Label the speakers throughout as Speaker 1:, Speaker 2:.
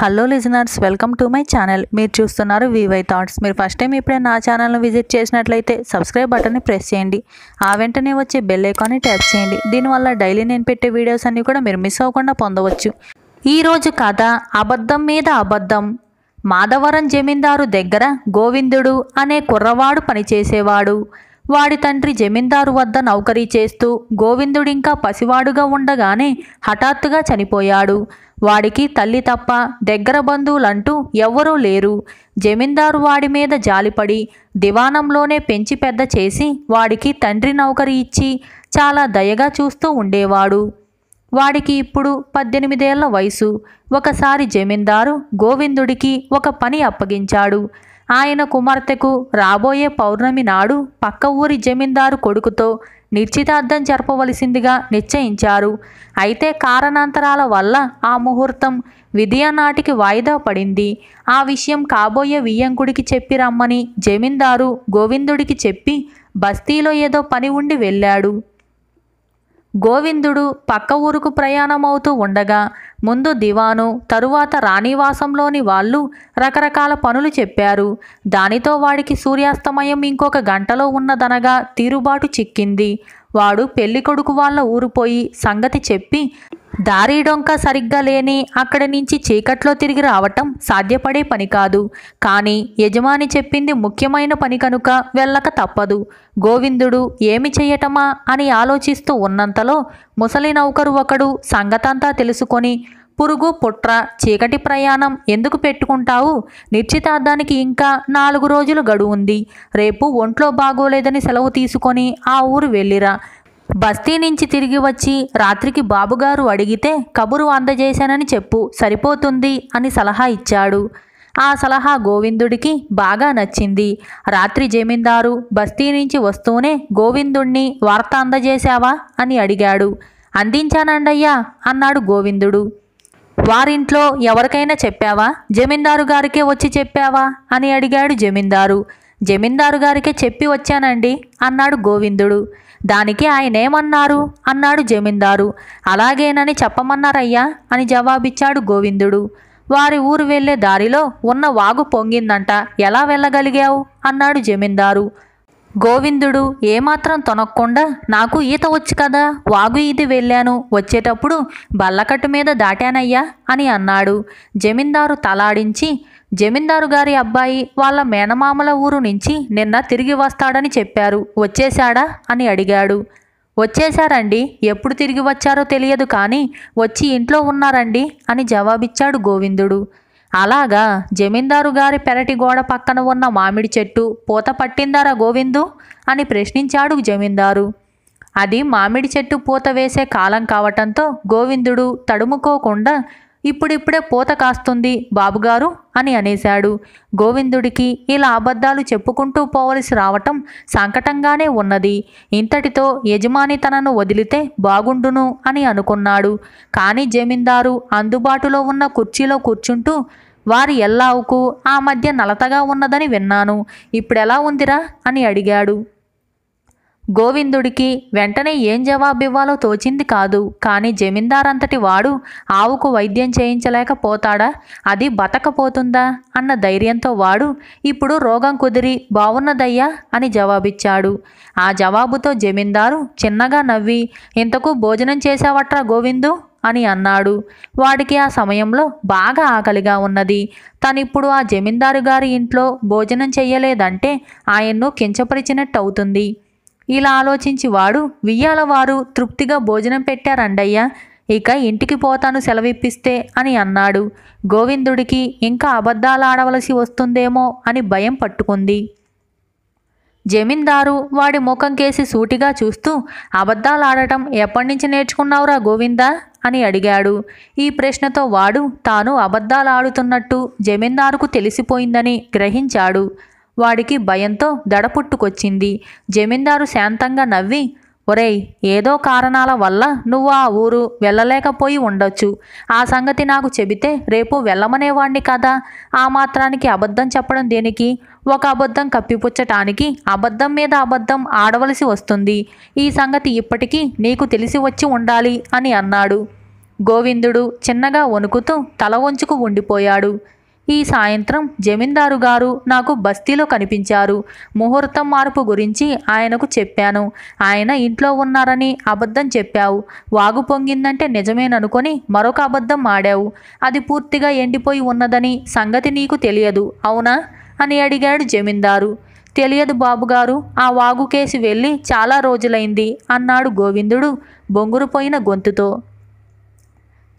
Speaker 1: Hello listeners welcome to my channel మీరు చూస్తున్నారు VY thoughts మీరు ఫస్ట్ టైం ఇప్పుడే నా ఛానల్ను విజిట్ చేసినట్లయితే సబ్స్క్రైబ్ బటన్ని ప్రెస్ చేయండి. ఆ వెంటనే వచ్చే బెల్ ఐకాన్ని ట్యాప్ చేయండి. దీనివల్ల డైలీ నేను పెట్టే వీడియోస్ అన్నీ కూడా మీరు మిస్ అవ్వకుండా పొందవచ్చు. ఈరోజు కథ అబద్ధం మీద అబద్ధం. మాధవరం జమీందారు దగ్గర గోవిందుడు అనే కుర్రవాడు పనిచేసేవాడు. వాడి తండ్రి జమీందారు వద్ద నౌకరీ చేస్తూ గోవిందుడింకా పసివాడుగా ఉండగానే హఠాత్తుగా చనిపోయాడు. వాడికి తల్లి తప్ప దగ్గర బంధువులంటూ ఎవ్వరూ లేరు. జమీందారు వాడి మీద జాలిపడి దివాణంలోనే పెంచి పెద్ద చేసి వాడికి తండ్రి నౌకరీ ఇచ్చి చాలా దయగా చూస్తూ ఉండేవాడు. వాడికి ఇప్పుడు పద్దెనిమిదేళ్ళ వయసు. ఒకసారి జమీందారు గోవిందుడికి ఒక పని అప్పగించాడు. ఆయన కుమార్తెకు రాబోయే పౌర్ణమి నాడు పక్క ఊరి జమీందారు కొడుకుతో నిశ్చితార్థం జరపవలసిందిగా నిశ్చయించారు. అయితే కారణాంతరాల వల్ల ఆ ముహూర్తం విధియనాటికి వాయిదా పడింది. ఆ విషయం కాబోయే వియ్యంకుడికి చెప్పి రమ్మని జమీందారు గోవిందుడికి చెప్పి బస్తీలో ఏదో పని ఉండి వెళ్ళాడు. గోవిందుడు పక్క ఊరుకు ప్రయాణమవుతూ ఉండగా ముందు దివాను తరువాత రాణివాసంలోని వాళ్ళు రకరకాల పనులు చెప్పారు. దానితో వాడికి సూర్యాస్తమయం ఇంకొక గంటలో ఉన్నదనగా తీరుబాటు చిక్కింది. వాడు పెళ్ళి కొడుకు వాళ్ళ ఊరుపోయి సంగతి చెప్పి దారి డొంక సరిగ్గా లేని అక్కడి నుంచి చీకట్లో తిరిగి రావటం సాధ్యపడే పని కాదు. కానీ యజమాని చెప్పింది ముఖ్యమైన పని కనుక వెళ్ళక తప్పదు. గోవిందుడు ఏమి చెయ్యటమా అని ఆలోచిస్తూ ఉన్నంతలో ముసలి నౌకరు ఒకడు సంగతంతా తెలుసుకొని పురుగు పుట్ర చీకటి ప్రయాణం ఎందుకు పెట్టుకుంటావు? నిశ్చితార్థానికి ఇంకా నాలుగు రోజులు గడువు ఉంది. రేపు ఒంట్లో బాగోలేదని సెలవు తీసుకొని ఆ ఊరు వెళ్ళిరా. బస్తీ నుంచి తిరిగి వచ్చి రాత్రికి బాబుగారు అడిగితే కబురు అందజేశానని చెప్పు సరిపోతుంది అని సలహా ఇచ్చాడు. ఆ సలహా గోవిందుడికి బాగా నచ్చింది. రాత్రి జమీందారు బస్తీ నుంచి వస్తూనే గోవిందుణ్ణి వార్త అందజేశావా? అని అడిగాడు. అందించానండయ్యా అన్నాడు గోవిందుడు. వారింట్లో ఎవరికైనా చెప్పావా? జమీందారు గారికే వచ్చి చెప్పావా? అని అడిగాడు జమీందారు. జమీందారు గారికే చెప్పి వచ్చానండి అన్నాడు గోవిందుడు. దానికి ఆయనేమన్నారు? అన్నాడు జమీందారు. అలాగేనని చెప్పమన్నారయ్యా? అని జవాబిచ్చాడు గోవిందుడు. వారి ఊరు వెళ్ళే దారిలో ఉన్న వాగు పొంగిందంట. ఎలా వెళ్ళగలిగావు? అన్నాడు జమీందారు. గోవిందుడు ఏమాత్రం తొనక్కుండా నాకు ఈత వచ్చు కదా? వాగు ఇది వెళ్ళాను. వచ్చేటప్పుడు బల్లకట్టు మీద దాటానయ్యా అని అన్నాడు. జమీందారు తలాడించి జమీందారు గారి అబ్బాయి వాళ్ళ మేనమామల ఊరు నుంచి నిన్న తిరిగి వస్తాడని చెప్పారు. వచ్చేశాడా? అని అడిగాడు. వచ్చేశారండి. ఎప్పుడు తిరిగి వచ్చారో తెలియదు కానీ వచ్చి ఇంట్లో ఉన్నారండి అని జవాబిచ్చాడు గోవిందుడు. అలాగా జమీందారు గారి పెరటి గోడ పక్కన ఉన్న మామిడి చెట్టు పూత పట్టిందారా గోవిందు? అని ప్రశ్నించాడు జమీందారు. అది మామిడి చెట్టు పూత వేసే కాలం కావటంతో గోవిందుడు తడుముకోకుండా ఇప్పుడిప్పుడే పూత కాస్తుంది బాబుగారు అని అనేశాడు. గోవిందుడికి ఇలా అబద్ధాలు చెప్పుకుంటూ పోవలసి రావటం సంకటంగానే ఉన్నది. ఇంతటితో యజమాని తనను వదిలితే బాగుండును అని అనుకున్నాడు. కానీ జమీందారు అందుబాటులో ఉన్న కుర్చీలో కూర్చుంటూ వారి ఎల్లావుకు ఆ మధ్య నలతగా ఉన్నదని విన్నాను. ఇప్పుడెలా ఉందిరా? అని అడిగాడు. గోవిందుడికి వెంటనే ఏం జవాబివ్వాలో తోచింది కాదు. కానీ జమీందారంతటి వాడు ఆవుకు వైద్యం చేయించలేకపోతాడా? అది బతకపోతుందా? అన్న ధైర్యంతో వాడు ఇప్పుడు రోగం కుదిరి బావున్నదయ్యా? అని జవాబిచ్చాడు. ఆ జవాబుతో జమీందారు చిన్నగా నవ్వి ఇంతకు భోజనం చేశావట్రా గోవిందు అని అన్నాడు. వాడికి ఆ సమయంలో బాగా ఆకలిగా ఉన్నది. తనిప్పుడు ఆ జమీందారు గారి ఇంట్లో భోజనం చెయ్యలేదంటే ఆయన్ను కించపరిచినట్టు అవుతుంది ఇలా ఆలోచించి వాడు వియ్యాల వారు తృప్తిగా భోజనం పెట్టారండయ్యా. ఇక ఇంటికి పోతాను సెలవిప్పిస్తే అని అన్నాడు. గోవిందుడికి ఇంకా అబద్ధాలు ఆడవలసి వస్తుందేమో అని భయం పట్టుకుంది. జమీందారు వాడి ముఖం కేసి సూటిగా చూస్తూ అబద్ధాలు ఆడటం ఎప్పటి నుంచి నేర్చుకున్నావురా గోవిందా? అని అడిగాడు. ఈ ప్రశ్నతో వాడు తాను అబద్ధాలు ఆడుతున్నట్టు జమీందారుకు తెలిసిపోయిందని గ్రహించాడు. వాడికి భయంతో దడ పుట్టుకొచ్చింది జమీందారు శాంతంగా నవ్వి ఒరేయ్ ఏదో కారణాల వల్ల నువ్వు ఆ ఊరు వెళ్ళలేకపోయి ఉండొచ్చు. ఆ సంగతి నాకు చెబితే రేపు వెళ్ళమనేవాణ్ణి కదా. ఆ మాత్రానికి అబద్ధం చెప్పడం దేనికి? ఒక అబద్ధం కప్పిపుచ్చటానికి అబద్ధం మీద అబద్ధం ఆడవలసి వస్తుంది. ఈ సంగతి ఇప్పటికీ నీకు తెలిసి వచ్చి ఉండాలి అని అన్నాడు. గోవిందుడు చిన్నగా వణుకుతూ తల వంచుకు ఉండిపోయాడు. ఈ సాయంత్రం జమీందారు గారు నాకు బస్తీలో కనిపించారు. ముహూర్తం మార్పు గురించి ఆయనకు చెప్పాను. ఆయన ఇంట్లో ఉన్నారని అబద్ధం చెప్పావు. వాగు పొంగిందంటే నిజమేననుకొని మరొక అబద్ధం ఆడావు. అది పూర్తిగా ఎండిపోయి ఉన్నదని సంగతి నీకు తెలియదు అవునా? అని అడిగాడు జమీందారు. తెలియదు బాబుగారు ఆ వాగు కేసి వెళ్ళి చాలా రోజులైంది అన్నాడు గోవిందుడు బొంగురుపోయిన గొంతుతో.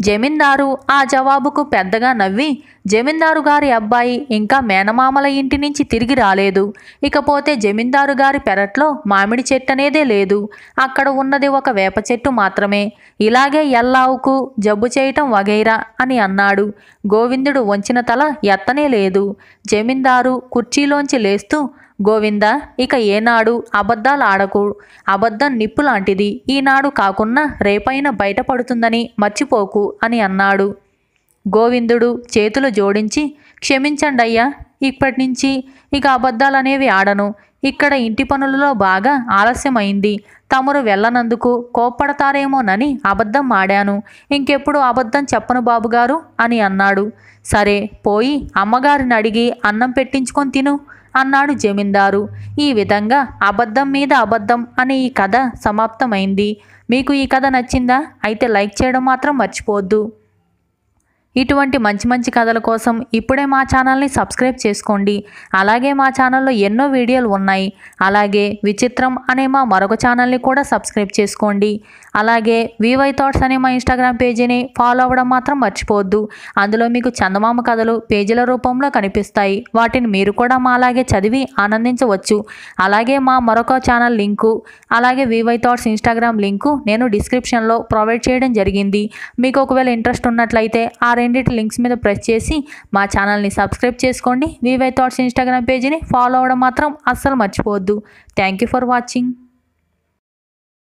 Speaker 1: జమీందారు ఆ జవాబుకు పెద్దగా నవ్వి జమీందారు గారి అబ్బాయి ఇంకా మేనమామల ఇంటి నుంచి తిరిగి రాలేదు. ఇకపోతే జమీందారు గారి పెరట్లో మామిడి చెట్టు అనేదే లేదు. అక్కడ ఉన్నది ఒక వేప చెట్టు మాత్రమే. ఇలాగే ఎల్లావుకు జబ్బు చేయటం వగైరా అని అన్నాడు. గోవిందుడు వంచిన తల ఎత్తనే లేదు. జమీందారు కుర్చీలోంచి లేస్తూ గోవింద ఇక ఏనాడు అబద్ధాలు ఆడకు అబద్ధం నిప్పు లాంటిది ఈనాడు కాకున్నా రేపైనా బయటపడుతుందని మర్చిపోకు అని అన్నాడు. గోవిందుడు చేతులు జోడించి క్షమించండి అయ్యా ఇప్పటి నుంచి ఇక అబద్ధాలనేవి ఆడను. ఇక్కడ ఇంటి పనులలో బాగా ఆలస్యమైంది. తమరు వెళ్ళనందుకు కోప్పడతారేమోనని అబద్ధం ఆడాను. ఇంకెప్పుడు అబద్ధం చెప్పను బాబుగారు అని అన్నాడు. సరే పోయి అమ్మగారిని అడిగి అన్నం పెట్టించుకొని తిను అన్నాడు జమీందారు. ఈ విధంగా అబద్ధం మీద అబద్ధం అనే ఈ కథ సమాప్తమైంది. మీకు ఈ కథ నచ్చిందా? అయితే లైక్ చేయడం మాత్రం మర్చిపోవద్దు. ఇటువంటి మంచి మంచి కథల కోసం ఇప్పుడే మా ఛానల్ని సబ్స్క్రైబ్ చేసుకోండి. అలాగే మా ఛానల్లో ఎన్నో వీడియోలు ఉన్నాయి. అలాగే విచిత్రం అనే మా మరొక ఛానల్ని కూడా సబ్స్క్రైబ్ చేసుకోండి. అలాగే వివై థాట్స్ అనే మా ఇన్స్టాగ్రామ్ పేజీని ఫాలో అవ్వడం మాత్రం మర్చిపోవద్దు. అందులో మీకు చందమామ కథలు పేజీల రూపంలో కనిపిస్తాయి. వాటిని మీరు కూడా మా అలాగే చదివి ఆనందించవచ్చు. అలాగే మా మరొక ఛానల్ లింకు అలాగే వివై థాట్స్ ఇన్స్టాగ్రామ్ లింకు నేను డిస్క్రిప్షన్లో ప్రొవైడ్ చేయడం జరిగింది. మీకు ఒకవేళ ఇంట్రెస్ట్ ఉన్నట్లయితే ఆ రెండింటి లింక్స్ మీద ప్రెస్ చేసి మా ఛానల్ని సబ్స్క్రైబ్ చేసుకోండి. వివై థాట్స్ ఇన్స్టాగ్రామ్ పేజీని ఫాలో అవ్వడం మాత్రం అస్సలు మర్చిపోవద్దు. Thank you for watching.